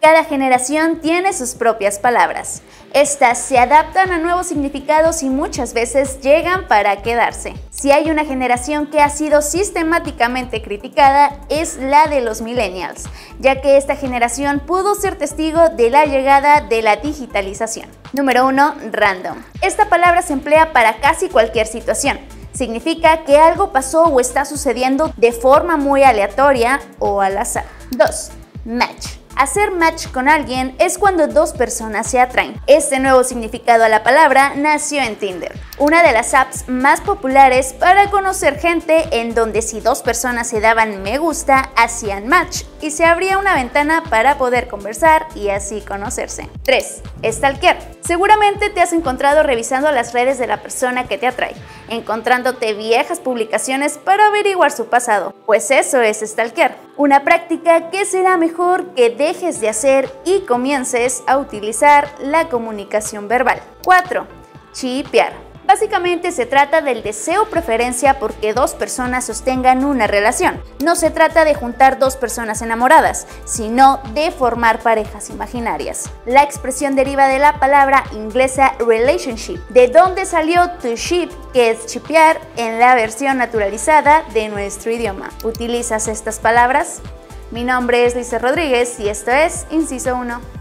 Cada generación tiene sus propias palabras. Estas se adaptan a nuevos significados y muchas veces llegan para quedarse. Si hay una generación que ha sido sistemáticamente criticada es la de los millennials, ya que esta generación pudo ser testigo de la llegada de la digitalización. Número 1. Random. Esta palabra se emplea para casi cualquier situación. Significa que algo pasó o está sucediendo de forma muy aleatoria o al azar. 2. Match. Hacer match con alguien es cuando dos personas se atraen. Este nuevo significado a la palabra nació en Tinder, una de las apps más populares para conocer gente en donde si dos personas se daban me gusta, hacían match y se abría una ventana para poder conversar y así conocerse. 3. Stalker. Seguramente te has encontrado revisando las redes de la persona que te atrae, encontrándote viejas publicaciones para averiguar su pasado. Pues eso es stalker, una práctica que será mejor que dejes de hacer y comiences a utilizar la comunicación verbal. 4. Chipear. Básicamente se trata del deseo preferencia porque dos personas sostengan una relación. No se trata de juntar dos personas enamoradas, sino de formar parejas imaginarias. La expresión deriva de la palabra inglesa relationship, de donde salió to ship, que es chipear en la versión naturalizada de nuestro idioma. ¿Utilizas estas palabras? Mi nombre es Luisa Rodríguez y esto es Inciso 1.